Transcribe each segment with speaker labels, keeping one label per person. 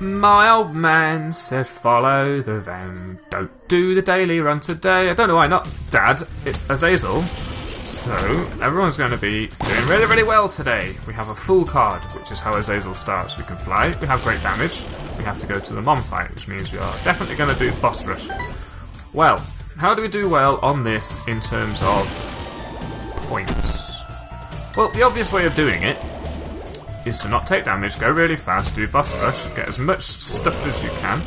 Speaker 1: My old man said follow the van. Don't do the daily run today. I don't know why not, Dad. It's Azazel. So, everyone's going to be doing really, really well today. We have a full card, which is how Azazel starts. We can fly, we have great damage, we have to go to the mom fight, which means we are definitely going to do boss rush. Well, how do we do well on this in terms of points? Well, the obvious way of doing it is to not take damage, go really fast, do boss rush, get as much stuff as you can.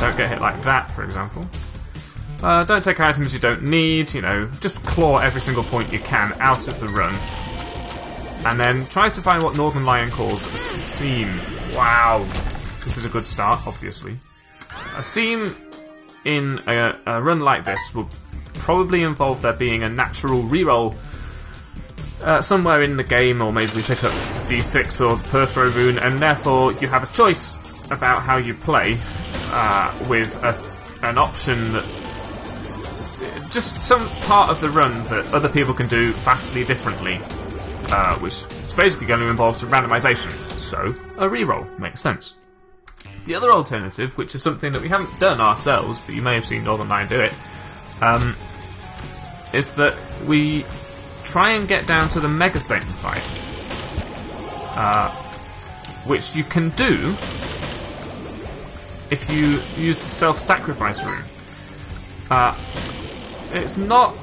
Speaker 1: Don't get hit like that, for example. Uh, don't take items you don't need, you know, just claw every single point you can out of the run. And then try to find what Northernlion calls a seam. Wow. This is a good start, obviously. A seam in a, a run like this will probably involve there being a natural reroll uh, somewhere in the game, or maybe we pick up the D6 or the Perthro rune, and therefore you have a choice about how you play uh, with a, an option that just some part of the run that other people can do vastly differently, uh, which is basically going to involve some randomization. So a reroll makes sense. The other alternative, which is something that we haven't done ourselves, but you may have seen Northernlion do it, um, is that we try and get down to the Mega Satan fight, uh, which you can do if you use the self-sacrifice rune. Uh, it's not.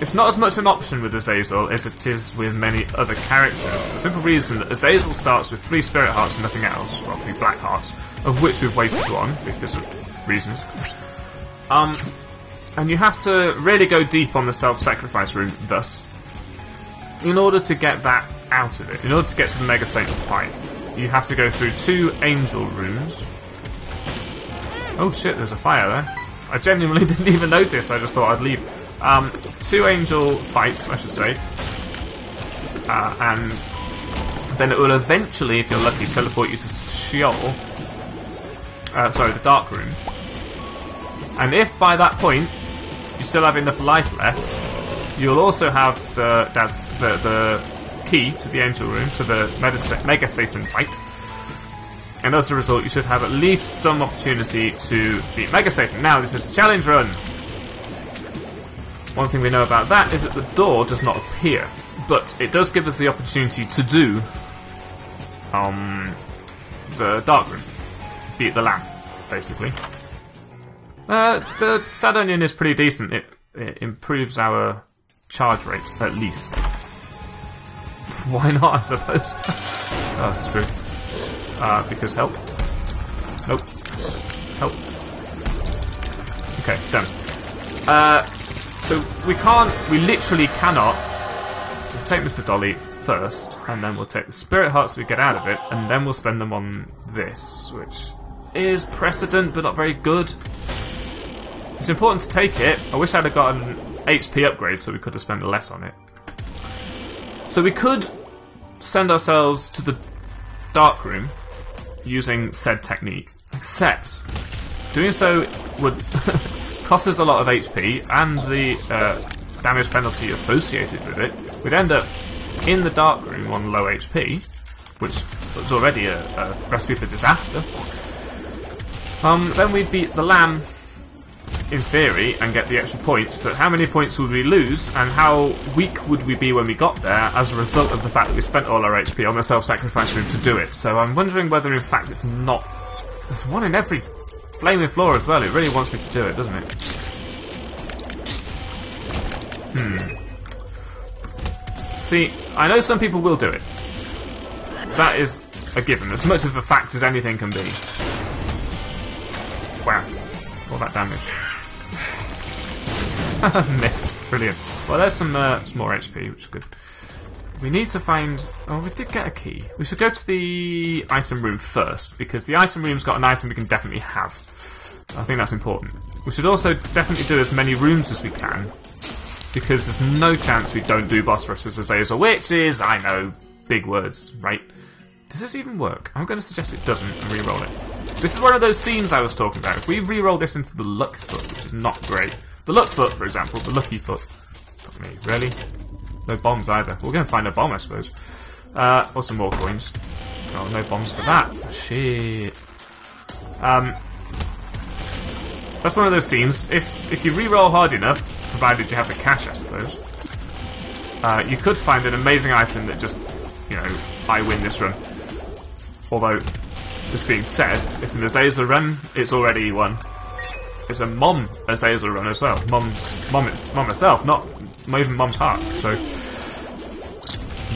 Speaker 1: It's not as much an option with Azazel as it is with many other characters. The simple reason that Azazel starts with three spirit hearts and nothing else, well, three black hearts, of which we've wasted one because of reasons. Um, and you have to really go deep on the self-sacrifice rune, thus, in order to get that out of it. In order to get to the Mega Satan fight, you have to go through two angel rooms. Oh shit, there's a fire there. I genuinely didn't even notice, I just thought I'd leave. Um, two angel fights, I should say. Uh, and then it will eventually, if you're lucky, teleport you to Sheol. Uh, sorry, the Dark Room. And if by that point you still have enough life left, you'll also have the that's the, the key to the Angel Room, to the Mega Satan fight. And as a result, you should have at least some opportunity to beat Mega Satan. Now, this is a challenge run. One thing we know about that is that the door does not appear, but it does give us the opportunity to do um, the Dark Room. Beat the lamb, basically. Uh, the Sad Onion is pretty decent. It, it improves our charge rate, at least. Why not, I suppose? that's true. Uh, because help. Nope. Help. Okay, done. Uh, so we can't, we literally cannot. We'll take Mr. Dolly first, and then we'll take the Spirit Hearts we get out of it, and then we'll spend them on this, which is precedent, but not very good. It's important to take it. I wish I'd have gotten HP upgrade so we could have spent less on it. So we could send ourselves to the dark room using said technique, except doing so would cost us a lot of HP and the uh, damage penalty associated with it. We'd end up in the dark room on low HP, which was already a, a recipe for disaster. Um, then we'd beat the lamb in theory, and get the extra points, but how many points would we lose, and how weak would we be when we got there as a result of the fact that we spent all our HP on the self-sacrifice room to do it? So I'm wondering whether in fact it's not... There's one in every flaming floor as well, it really wants me to do it, doesn't it? Hmm. See, I know some people will do it. That is a given, as much of a fact as anything can be. That damage. Missed. Brilliant. Well, there's some, uh, some more HP, which is good. We need to find... Oh, we did get a key. We should go to the item room first, because the item room's got an item we can definitely have. I think that's important. We should also definitely do as many rooms as we can, because there's no chance we don't do boss rushes as Azazel, which is, I know, big words, right? Does this even work? I'm going to suggest it doesn't and re-roll it. This is one of those scenes I was talking about. If we re-roll this into the luck foot, which is not great, the luck foot, for example, the lucky foot. Fuck me, really? No bombs either. We're going to find a bomb, I suppose. Uh, or some more coins. Oh, no bombs for that. Shit. Um, that's one of those scenes. If if you re-roll hard enough, provided you have the cash, I suppose, uh, you could find an amazing item that just, you know, I win this run. Although, this being said, it's an Azazel run. It's already won. It's a mom Azazel run as well. Mom's mom, it's mom herself, not not even mom's heart. So,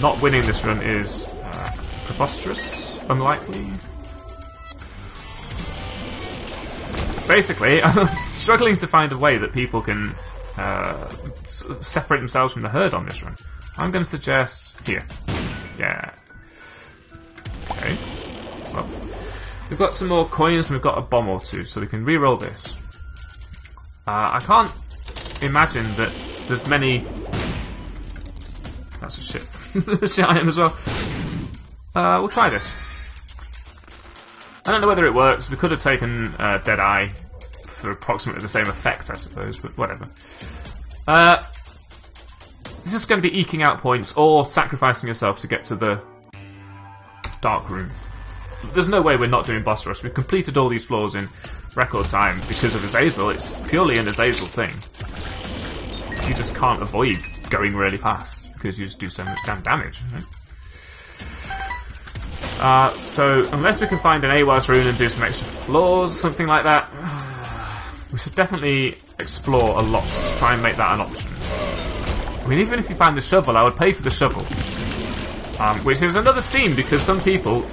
Speaker 1: not winning this run is uh, preposterous, unlikely. Basically, I'm struggling to find a way that people can uh, separate themselves from the herd on this run. I'm going to suggest here. Yeah. Okay. We've got some more coins and we've got a bomb or two, so we can re-roll this. Uh, I can't imagine that there's many. That's a shit. shit item as well. Uh, we'll try this. I don't know whether it works. We could have taken uh, Dead Eye for approximately the same effect, I suppose, but whatever. Uh, it's just going to be eking out points or sacrificing yourself to get to the dark room. There's no way we're not doing boss rush. We've completed all these floors in record time because of Azazel. It's purely an Azazel thing. You just can't avoid going really fast because you just do so much damn damage. Right? Uh, so, unless we can find an Ehwaz rune and do some extra floors, something like that, we should definitely explore a lot to try and make that an option. I mean, even if you find the shovel, I would pay for the shovel. Um, which is another scene because some people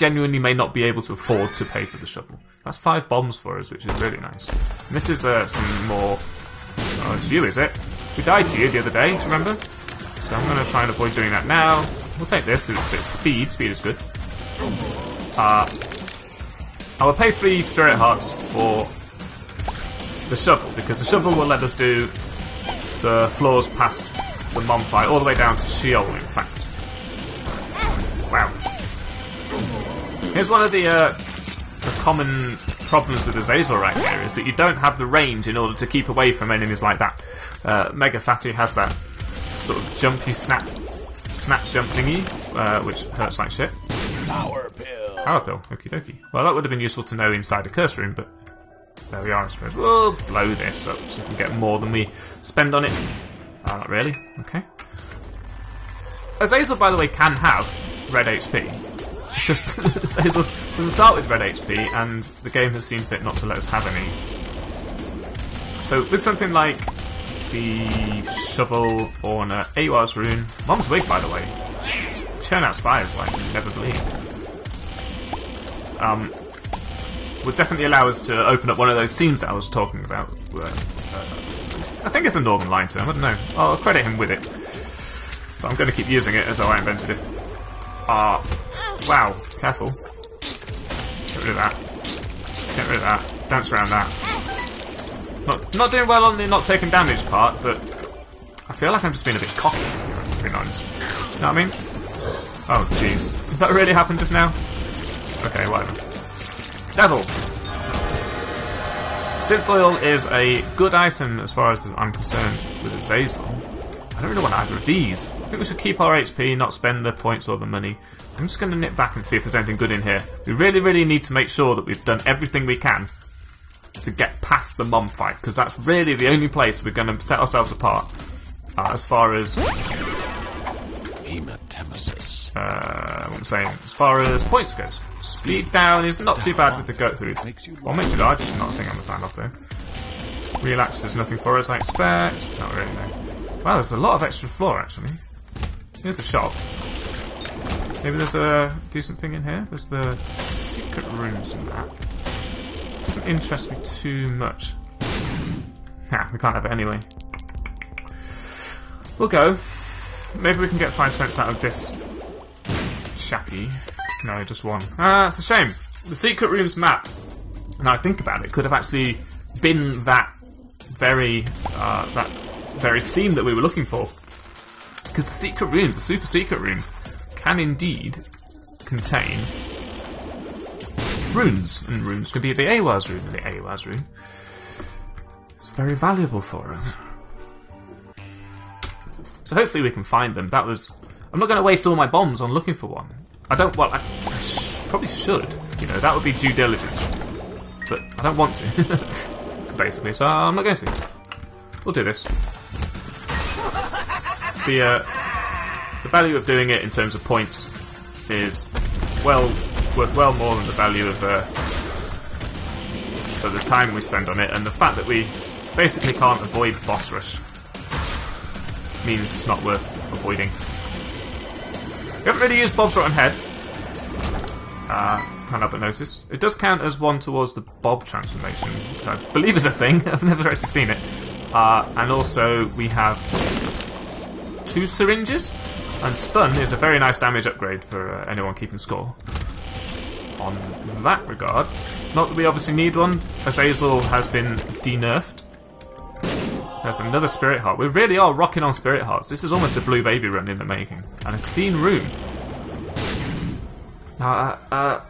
Speaker 1: genuinely may not be able to afford to pay for the shovel. That's five bombs for us, which is really nice. And this is uh, some more... Oh, it's you, is it? We died to you the other day, do you remember? So I'm going to try and avoid doing that now. We'll take this because it's a bit speed. Speed is good. Uh, I will pay three spirit hearts for the shovel because the shovel will let us do the floors past the mom fight all the way down to Sheol, in fact. Here's one of the, uh, the common problems with the Azazel right here is that you don't have the range in order to keep away from enemies like that. Uh, Mega Fatty has that sort of jumpy snap snap jump thingy, uh, which hurts like shit.
Speaker 2: Power pill.
Speaker 1: Power pill, okie dokie. Well, that would have been useful to know inside a curse room, but there we are, I suppose. We'll blow this up so we can get more than we spend on it. Oh, not really. Okay. Azazel, by the way, can have red HP. It's just Azazel doesn't start with red HP, and the game has seen fit not to let us have any. So, with something like the shovel or an uh, Ehwaz rune. Mom's wig, by the way. Churn out spires like you never believe. Um, would definitely allow us to open up one of those seams that I was talking about. Uh, I think it's a Northernlion term, I don't know. I'll credit him with it. But I'm going to keep using it as though I invented it. Ah, uh, wow, careful. Get rid of that. Get rid of that. Dance around that. Not, not doing well on the not taking damage part, but I feel like I'm just being a bit cocky, being honest. You know what I mean? Oh, jeez. Did that really happen just now? Okay, whatever. Devil! Synthoil is a good item as far as I'm concerned with Azazel. I don't really want either of these. I think we should keep our HP, not spend the points or the money. I'm just going to nip back and see if there's anything good in here. We really, really need to make sure that we've done everything we can to get past the mom fight, because that's really the only place we're going to set ourselves apart uh, as far as.
Speaker 2: Hematemesis.
Speaker 1: Uh, what I'm saying, as far as points goes. Speed down is not too bad with the goat through. Well, makes you large is not a thing on the sign off though. Relax, there's nothing for us, I expect. Not really, no. Wow, there's a lot of extra floor actually. Here's the shop. Maybe there's a decent thing in here. There's the secret rooms map doesn't interest me too much. Nah, we can't have it anyway. We'll go. Maybe we can get five cents out of this shappy. No, just one. Ah, it's a shame. The secret rooms map, now I think about it, could have actually been that very uh, that very seam that we were looking for. Because secret rooms, a super secret room, can indeed contain runes, and runes can be the Ehwaz rune, and the Ehwaz rune is very valuable for us. So hopefully we can find them. That was... I'm not going to waste all my bombs on looking for one. I don't. Well, I, I sh- probably should. You know, that would be due diligence. But I don't want to. Basically, so I'm not going to. We'll do this. The uh, the value of doing it in terms of points is well worth well more than the value of uh, of the time we spend on it, and the fact that we basically can't avoid boss rush means it's not worth avoiding. We haven't really used Bob's Rotten Head. Uh, can't help but notice. It does count as one towards the Bob transformation, which I believe is a thing. I've never actually seen it. Uh, and also, we have two syringes, and Spun is a very nice damage upgrade for uh, anyone keeping score. On that regard, not that we obviously need one, Azazel has been denerfed. There's another Spirit Heart. We really are rocking on Spirit Hearts. This is almost a Blue Baby run in the making. And a clean room. Now, uh, uh,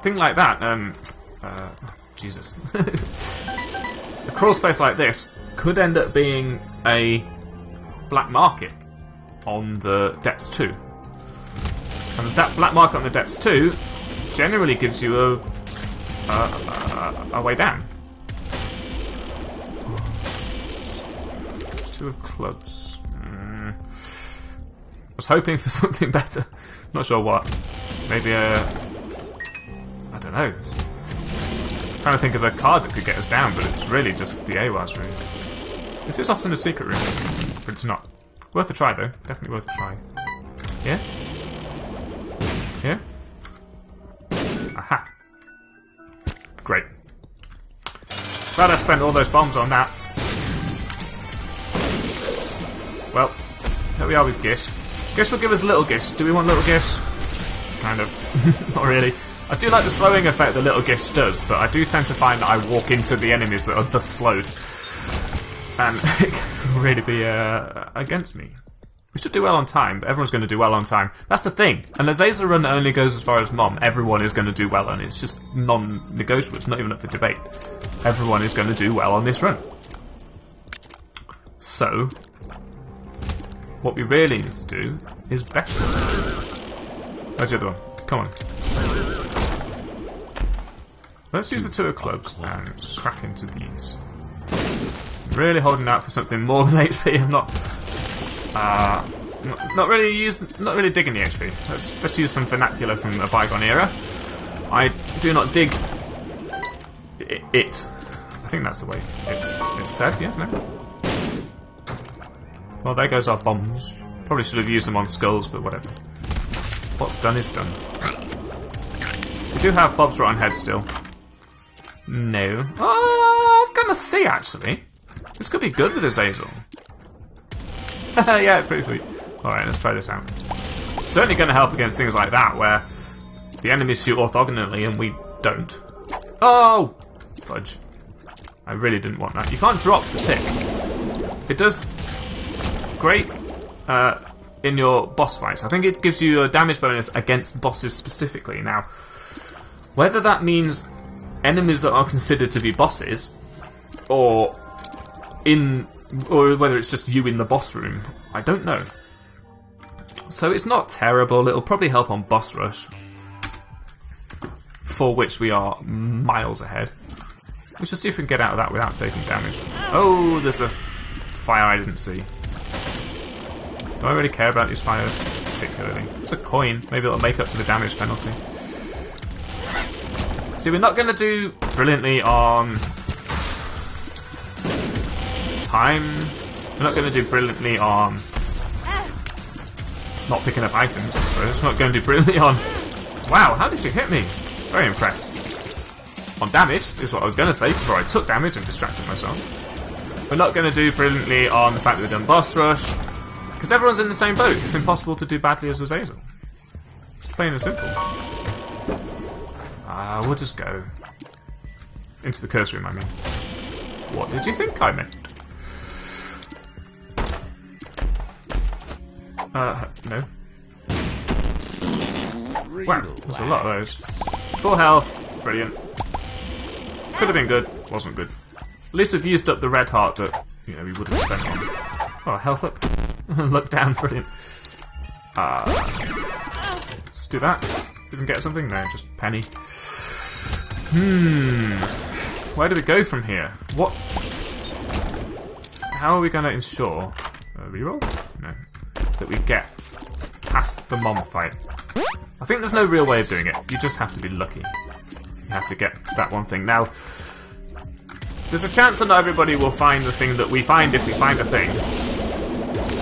Speaker 1: thing like that, um, uh, Jesus. a crawl space like this could end up being a black market on the depths 2. And that black market on the depths 2 generally gives you a, a, a, a way down. Two of clubs. Mm. I was hoping for something better. Not sure what. Maybe a. I don't know. trying to think of a card that could get us down, but it's really just the Ehwaz room. This is often a secret room, but it's not. Worth a try, though. Definitely worth a try. Yeah? Yeah? Aha. Great. Glad I spent all those bombs on that. Well, here we are with Gish. Gish will give us little Gish. Do we want little Gish? Kind of. Not really. I do like the slowing effect that little Gish does, but I do tend to find that I walk into the enemies that are thus slowed. And really be uh, against me. We should do well on time, but everyone's going to do well on time. That's the thing. And the Zaza run only goes as far as Mom. Everyone is going to do well on it. It's just non-negotiable. It's not even up for debate. Everyone is going to do well on this run. So, what we really need to do is better. Where's the other one? Come on. Let's use the two of clubs and crack into these. Really holding out for something more than HP. I'm not, uh, not, really use, not really digging the HP. Let's let's use some vernacular from a bygone era. I do not dig it. it. I think that's the way it's it's said. Yeah, no. Well, there goes our bombs. Probably should have used them on skulls, but whatever. What's done is done. We do have Bob's Rotten Head still. No. Oh, I'm gonna see actually. This could be good with Azazel. yeah, pretty sweet. Alright, let's try this out. Certainly going to help against things like that, where the enemies shoot orthogonally and we don't. Oh! Fudge. I really didn't want that. You can't drop the tick. It does great uh, in your boss fights. I think it gives you a damage bonus against bosses specifically. Now, whether that means enemies that are considered to be bosses, or in, or whether it's just you in the boss room, I don't know. So it's not terrible. It'll probably help on boss rush, for which we are miles ahead. Let's just see if we can get out of that without taking damage. Oh, there's a fire I didn't see. Do I really care about these fires particularly? It's a coin. Maybe it'll make up for the damage penalty. See, we're not going to do brilliantly on time. We're not going to do brilliantly on not picking up items, I suppose. We're not going to do brilliantly on... Wow, how did you hit me? Very impressed. On damage, is what I was going to say before I took damage and distracted myself. We're not going to do brilliantly on the fact that we've done boss rush, because everyone's in the same boat. It's impossible to do badly as Azazel. It's plain and simple. Ah, uh, we'll just go. Into the curse room, I mean. What did you think I meant? Uh, no. Wow, there's a lot of those. Full health, brilliant. Could have been good, wasn't good. At least we've used up the red heart that, you know, we would have spent on. Oh, health up. Look down, brilliant. Uh, let's do that. See we get something. No, just penny. Hmm. Where do we go from here? What? How are we going to ensure a reroll? No, that we get past the mom fight. I think there's no real way of doing it. You just have to be lucky. You have to get that one thing. Now, there's a chance that not everybody will find the thing that we find if we find a thing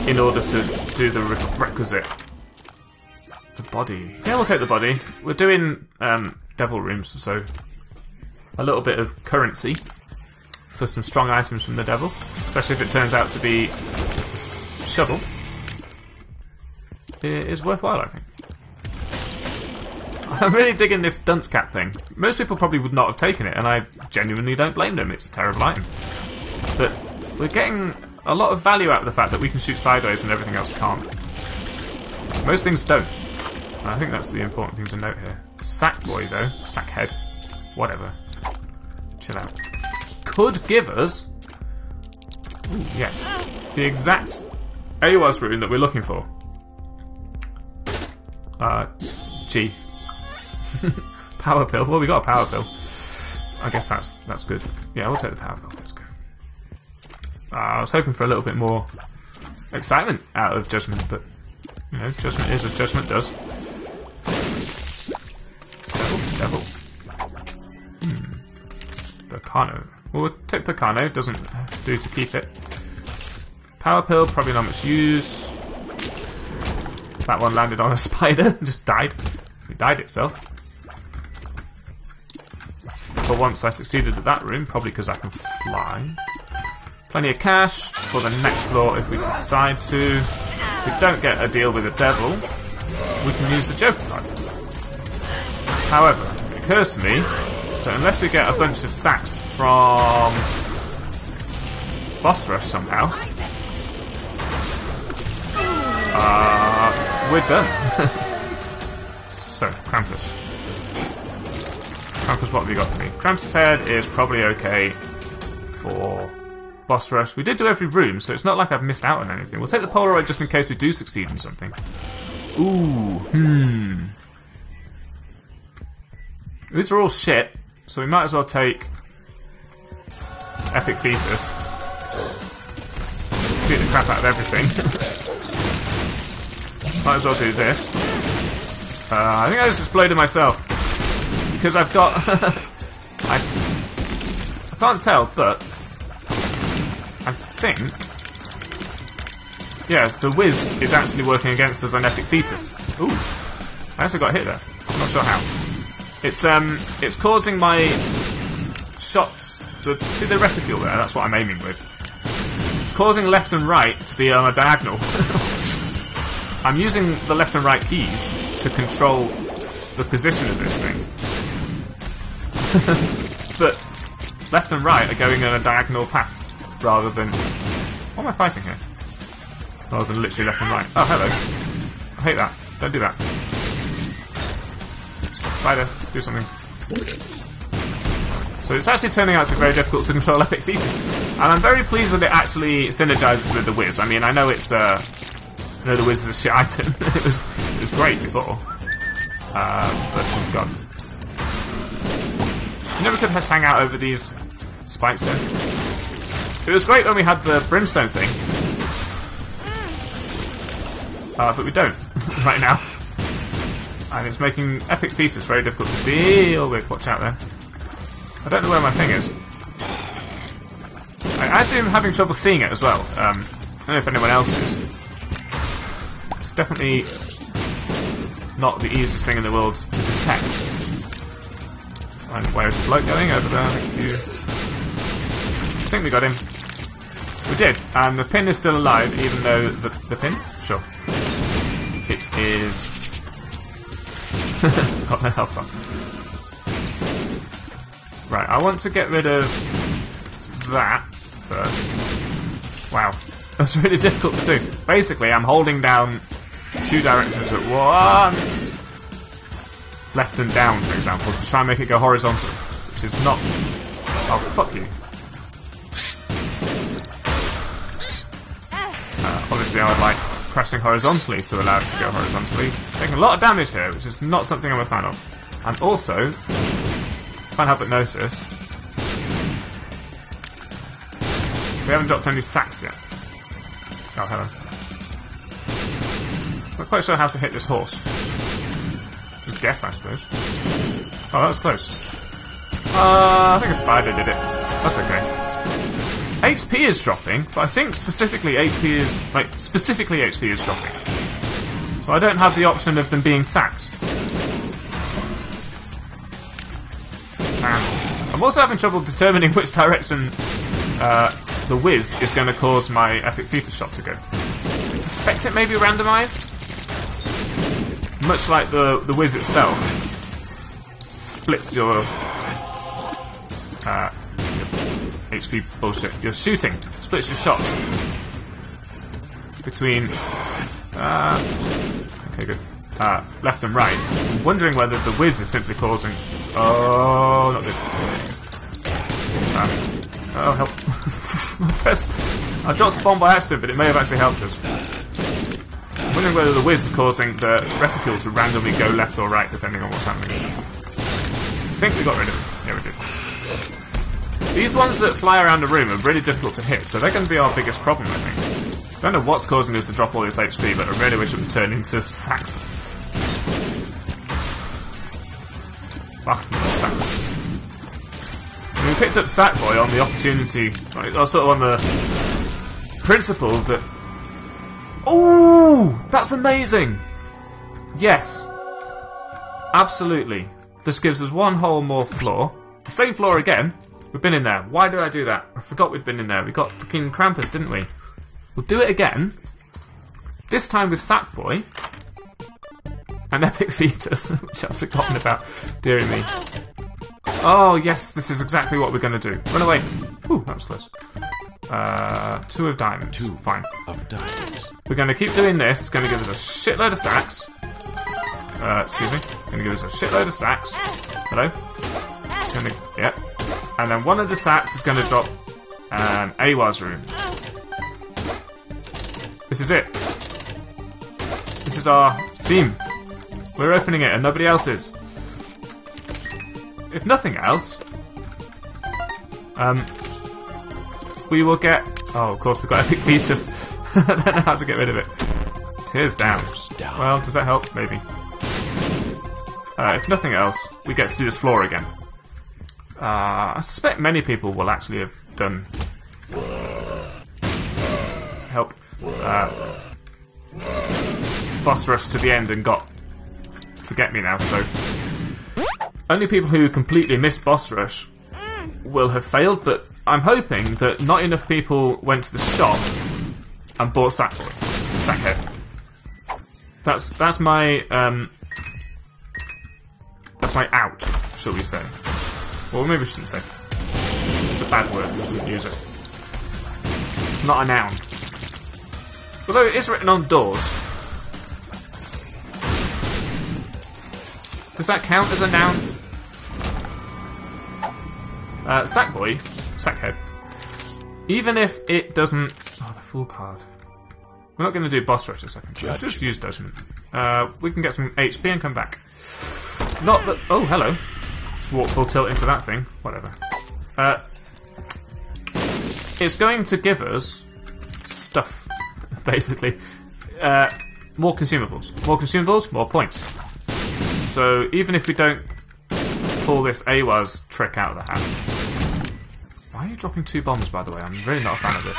Speaker 1: in order to do the re- requisite. The body. Yeah, we'll take the body. We're doing um, devil rooms, so a little bit of currency for some strong items from the devil, especially if it turns out to be shovel. Is worthwhile, I think. I'm really digging this dunce cap thing. Most people probably would not have taken it, and I genuinely don't blame them. It's a terrible item. But we're getting a lot of value out of the fact that we can shoot sideways and everything else can't. Most things don't. I think that's the important thing to note here. Sack boy, though. Sack head. Whatever. Chill out. Could give us. Ooh, yes. The exact Ehwaz rune that we're looking for. Uh, G. power pill. Well, we got a power pill. I guess that's that's good. Yeah, we'll take the power pill. Let's go. Uh, I was hoping for a little bit more excitement out of Judgment, but you know, Judgment is as Judgment does. Devil, devil. Hmm. Well, we'll take Picano. Doesn't do to keep it. Power pill, probably not much use. That one landed on a spider and just died. It died itself. For once I succeeded at that room, probably because I can fly. Plenty of cash for the next floor if we decide to. If we don't get a deal with the devil, we can use the Joker card. However, it occurs to me that unless we get a bunch of sacks from Boss Rush somehow, uh, we're done. so, Krampus. Krampus, what have you got for me? Krampus' head is probably okay for boss rush. We did do every room, so it's not like I've missed out on anything. We'll take the Polaroid just in case we do succeed in something. Ooh, hmm. These are all shit, so we might as well take Epic Fetus. Beat the crap out of everything. might as well do this. Uh, I think I just exploded myself because I've got. I, I can't tell, but I think. Yeah, the Wiz is actually working against on Epic Fetus. Ooh, I actually got hit there. I'm not sure how. It's um, it's causing my shots. The, see the reticule there? That's what I'm aiming with. It's causing left and right to be on a diagonal. I'm using the left and right keys to control the position of this thing. but left and right are going on a diagonal path rather than. What am I fighting here? Rather than literally left and right. Oh, hello. I hate that. Don't do that. Spider, do something. So it's actually turning out to be very difficult to control Epic Fetus. And I'm very pleased that it actually synergizes with the Wiz. I mean, I know it's uh, Know the Wiz is a shit item. it was it was great before. Uh, but oh god. You never could hang out over these spikes here. It was great when we had the brimstone thing. Uh, but we don't right now. And it's making Epic Fetus very difficult to deal with. Watch out there. I don't know where my thing is. I actually am having trouble seeing it as well. Um, I don't know if anyone else is. Definitely not the easiest thing in the world to detect. And where's the bloke going? Over there. I think we got him. We did. And the pin is still alive, even though the, the pin? Sure. It is... got no health. Right, I want to get rid of that first. Wow. That's really difficult to do. Basically, I'm holding down two directions at once. Left and down, for example, to try and make it go horizontal. Which is not... Oh, fuck you. Uh, obviously, I would like pressing horizontally to allow it to go horizontally. Taking a lot of damage here, which is not something I'm a fan of. And also, can't help but notice, we haven't dropped any sacks yet. Oh, hello. Not quite sure how to hit this horse. Just guess, I suppose. Oh, that was close. Uh, I think a spider did it. That's okay. HP is dropping, but I think specifically HP is like specifically HP is dropping. So I don't have the option of them being sacks. I'm also having trouble determining which direction uh, the Wiz is going to cause my epic fetus shot to go. I suspect it may be randomized, much like the the Wiz itself splits your uh, HP bullshit. Your shooting splits your shots between. Uh, okay, good. Uh, left and right. I'm wondering whether the Wiz is simply causing. Oh, not good. Um, oh, help. I dropped a bomb by accident, but it may have actually helped us. Wondering whether the Wiz is causing the reticule to randomly go left or right depending on what's happening. I think we got rid of it. Yeah, we did. These ones that fly around the room are really difficult to hit, so they're going to be our biggest problem, I think. Don't know what's causing us to drop all this HP, but I really wish it would turn into sacks. Ah, sacks. We picked up Sackboy on the opportunity, or sort of on the principle that. Ooh, that's amazing. Yes, absolutely. This gives us one whole more floor. The same floor again. We've been in there. Why did I do that? I forgot we'd been in there. We got fucking Krampus, didn't we? We'll do it again. This time with Sackboy. And Epic Fetus, which I've forgotten about. Dear me. Oh, yes, this is exactly what we're going to do. Run away. Ooh, that was close. Uh, two of diamonds. Two. Fine.
Speaker 2: Of diamonds.
Speaker 1: We're going to keep doing this. It's going to give us a shitload of sacks. Uh, excuse me. Going to give us a shitload of sacks. Hello. To, yep. And then one of the sacks is going to drop an Ehwaz room. This is it. This is our seam. We're opening it and nobody else is. If nothing else, um, we will get. Oh, of course, we've got Epic Fetus. I don't know how to get rid of it. Tears down.
Speaker 2: down.
Speaker 1: Well, does that help? Maybe. Uh, if nothing else, we get to do this floor again. Uh, I suspect many people will actually have done. Help. Uh, boss rush to the end and got. Forget me now, so. Only people who completely missed boss rush will have failed, but I'm hoping that not enough people went to the shop and bought Sackboy. Sackhead. That's that's my um that's my out, shall we say. Well maybe we shouldn't say. It's a bad word, we shouldn't use it. It's not a noun. Although it is written on doors. Does that count as a noun? Uh, Sackboy, Sackhead. Even if it doesn't. Oh, the full card. We're not going to do boss rush a second. Let's just use judgment. Uh, we can get some HP and come back. Not that. Oh, hello. Just walk full tilt into that thing. Whatever. Uh, it's going to give us stuff, basically. Uh, more consumables. More consumables, more points. So even if we don't pull this Ehwaz trick out of the hat. Why are you dropping two bombs, by the way? I'm really not a fan of this.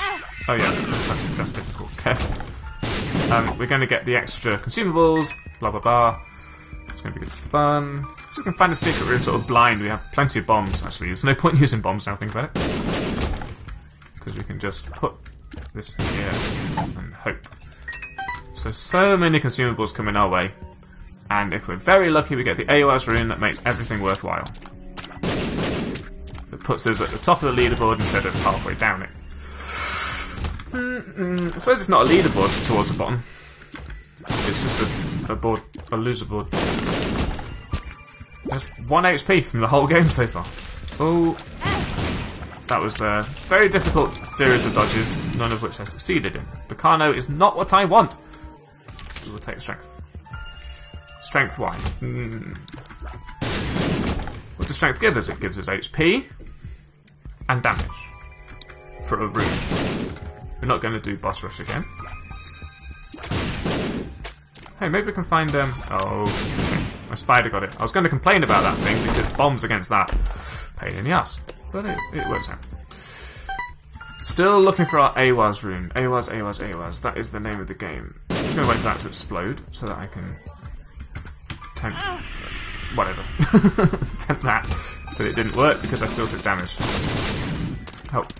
Speaker 1: Oh yeah, that's, that's difficult. Careful. Um, we're going to get the extra consumables, blah blah blah. It's going to be good fun. So we can find a secret room sort of blind. We have plenty of bombs, actually. There's no point using bombs now, think about it. Because we can just put this here and hope. So, so many consumables coming our way. And if we're very lucky, we get the Ehwaz rune that makes everything worthwhile. Puts us at the top of the leaderboard instead of halfway down it. Mm-mm. I suppose it's not a leaderboard towards the bottom. It's just a, a board, a loser board. That's one HP from the whole game so far. Oh, that was a very difficult series of dodges, none of which I succeeded in. Bacano is not what I want. We will take strength. Strength why? Mm. What does strength give us? It gives us HP and damage for a room. We're not going to do boss rush again. Hey, maybe we can find um. Oh, my spider got it. I was going to complain about that thing because bombs against that pain in the ass, but it, it works out. Still looking for our Ehwaz room. Ehwaz, Ehwaz, Ehwaz. That is the name of the game. I'm just going to wait for that to explode so that I can tempt whatever tempt that, but it didn't work because I still took damage. Help.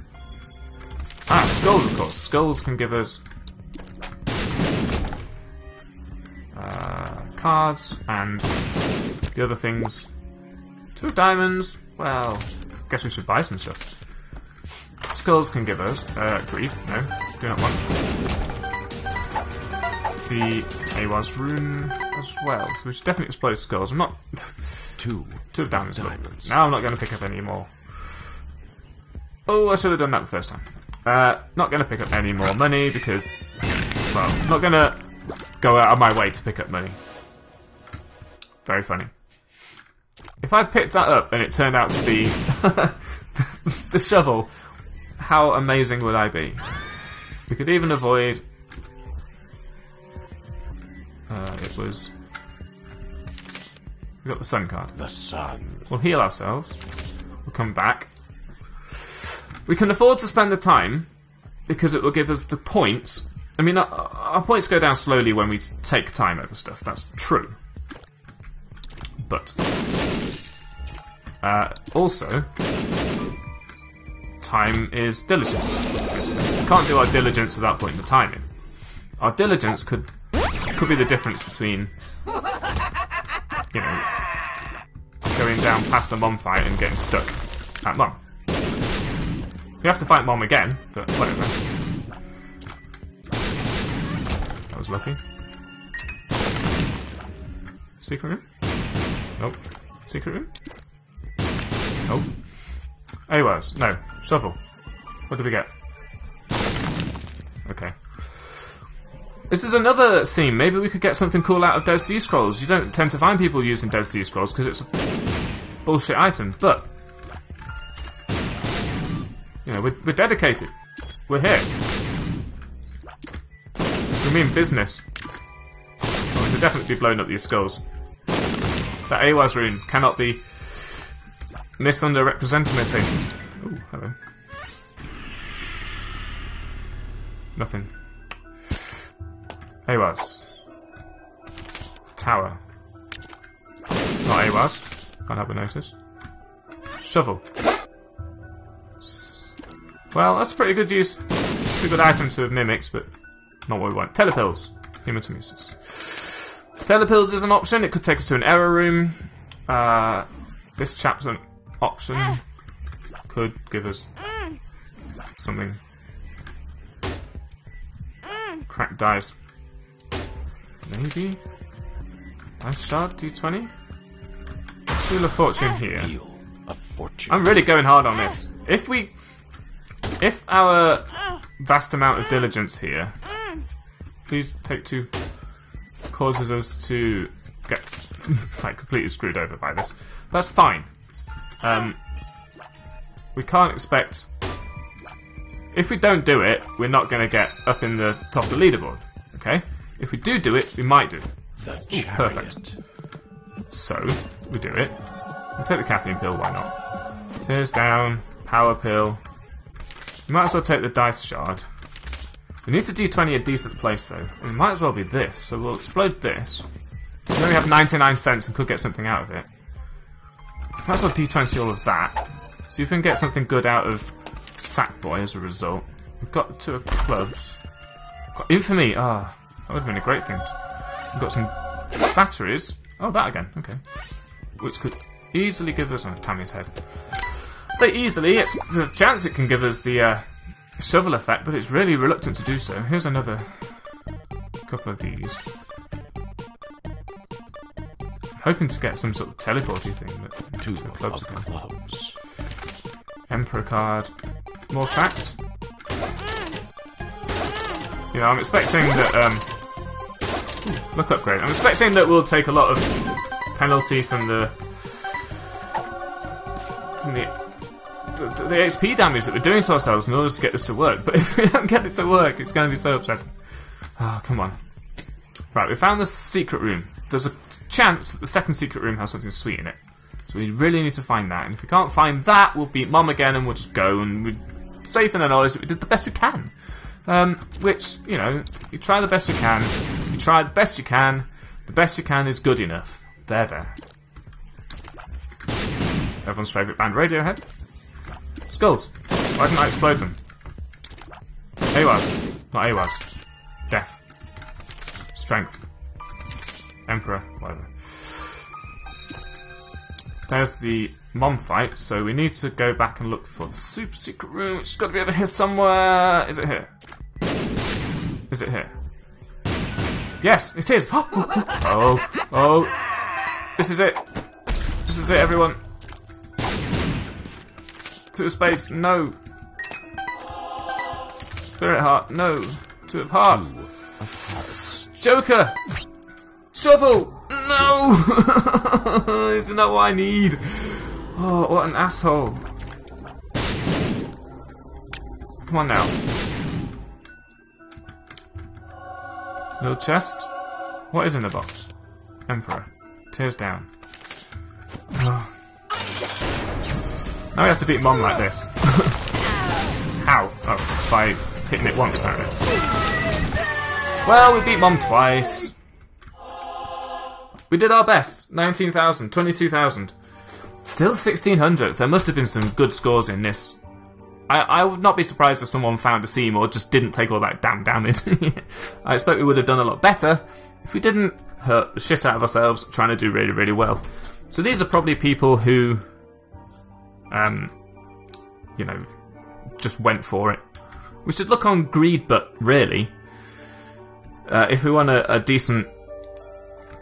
Speaker 1: Ah, skulls, of course. Skulls can give us uh, cards and the other things. Two diamonds. Well, guess we should buy some stuff. Skulls can give us uh, greed. No, do not want the Ehwaz rune as well. So we should definitely explode skulls. I'm not
Speaker 2: Two.
Speaker 1: two diamonds.
Speaker 2: diamonds.
Speaker 1: Now I'm not going to pick up any more. Oh, I should have done that the first time. Uh, not going to pick up any more money because, well, not going to go out of my way to pick up money. Very funny. If I picked that up and it turned out to be the shovel, how amazing would I be? We could even avoid. Uh, it was. We got the sun card.
Speaker 2: The sun.
Speaker 1: We'll heal ourselves. We'll come back. We can afford to spend the time because it will give us the points. I mean, our, our points go down slowly when we take time over stuff. That's true. But uh, also, time is diligence. We can't do our diligence without putting the time in. Our diligence could could be the difference between you know going down past a mom fight and getting stuck at mom. We have to fight mom again, but whatever. That was lucky. Secret room? Nope. Secret room? Nope. Ehwaz. No. Shovel. What did we get? Okay. This is another scene. Maybe we could get something cool out of Dead Sea Scrolls. You don't tend to find people using Dead Sea Scrolls because it's a bullshit item, but you know, we're, we're dedicated. We're here. We mean business. Oh, we should definitely be blowing up these skulls. That Ehwaz rune cannot be misunderrepresented. Oh, hello. Nothing. Ehwaz. Tower. Not Ehwaz. Can't help but notice. Shovel. Well, that's a pretty good use. Pretty good item to have mimics, but not what we want. Telepills. Hematemesis. Telepills is an option. It could take us to an error room. Uh, this chap's an option. Could give us something. Cracked dice. Maybe? Nice shard, D20? Wheel of Fortune here. I'm really going hard on this. If we. If our vast amount of diligence here. Please take two. causes us to get. like, completely screwed over by this. That's fine. Um. We can't expect. If we don't do it, we're not going to get up in the top of the leaderboard. Okay? If we do do it, we might do.
Speaker 2: the
Speaker 1: perfect. So, we do it. We'll take the caffeine pill, why not? Tears down, power pill. Might as well take the dice shard. We need to D20 a decent place though. It might as well be this, so we'll explode this. We only have 99 cents and could get something out of it. Might as well D20 all of that. See if we can get something good out of Sackboy as a result. We've got two clubs. Got infamy, ah, that would have been a great thing. We've got some batteries. Oh, that again. Okay. Which could easily give us. Oh, Tammy's head. Say easily. It's there's a chance it can give us the uh, shovel effect, but it's really reluctant to do so. Here's another couple of these. I'm Hoping to get some sort of teleporty thing. But
Speaker 2: Two
Speaker 1: the clubs
Speaker 2: of
Speaker 1: again.
Speaker 2: clubs.
Speaker 1: Emperor card. More sacks. You know, I'm expecting that um, Look upgrade. I'm expecting that we'll take a lot of penalty from the from the the, XP damage that we're doing to ourselves in order to get this to work. But if we don't get it to work, it's going to be so upsetting. Oh, come on. Right, we found the secret room. There's a chance that the second secret room has something sweet in it. So we really need to find that. And if we can't find that, we'll beat Mom again and we'll just go and we're safe in the knowledge that we did the best we can. Um, which, you know, you try the best you can. You try the best you can. The best you can is good enough. There, there. Everyone's favourite band, Radiohead. Skulls. Why didn't I explode them? AWAS. Not AWAS. Death. Strength. Emperor. Whatever. There's the mom fight, so we need to go back and look for the super secret room, which has got to be over here somewhere. Is it here? Is it here? Yes, it is! Oh, oh, oh. This is it. This is it, everyone. Two of spades, no. Spirit heart, no. Two of hearts. Joker! Shovel! No! Isn't that what I need? Oh, what an asshole. Come on now. Little chest. What is in the box? Emperor. Tears down. Now we have to beat Mom like this. How? Oh, by hitting it once apparently. Well, we beat Mom twice. We did our best. 19,000, 22,000. Still 1600. There must have been some good scores in this. I, I would not be surprised if someone found a seam or just didn't take all that damn damage. I expect we would have done a lot better if we didn't hurt the shit out of ourselves trying to do really, really well. So these are probably people who, um, you know, just went for it. We should look on Greed, but really, uh, if we want a, a decent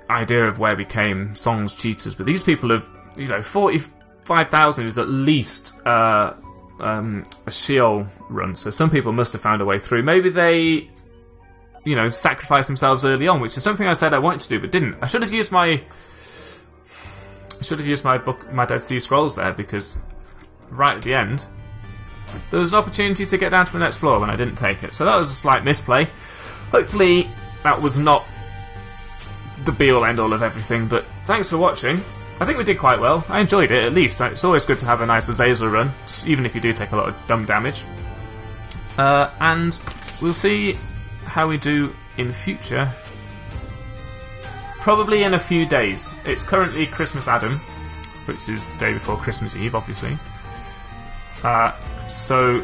Speaker 1: idea of where we came, songs, cheaters, but these people have, you know, 45,000 is at least uh, um, a Sheol run, so some people must have found a way through. Maybe they, you know, sacrificed themselves early on, which is something I said I wanted to do but didn't. I should have used my. I should have used my book, my Dead Sea Scrolls there because right at the end there was an opportunity to get down to the next floor when I didn't take it. So that was a slight misplay. Hopefully that was not the be all end all of everything, but thanks for watching. I think we did quite well. I enjoyed it, at least. It's always good to have a nice Azazel run, even if you do take a lot of dumb damage. Uh, and we'll see how we do in future. Probably in a few days. It's currently Christmas Adam, which is the day before Christmas Eve, obviously. Uh, so,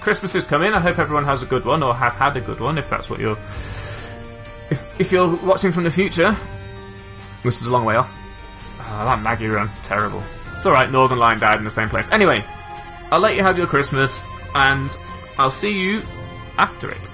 Speaker 1: Christmas is coming. I hope everyone has a good one, or has had a good one, if that's what you're if, if you're watching from the future, which is a long way off, oh, that Maggie run, terrible. It's alright, Northernlion died in the same place. Anyway, I'll let you have your Christmas, and I'll see you after it.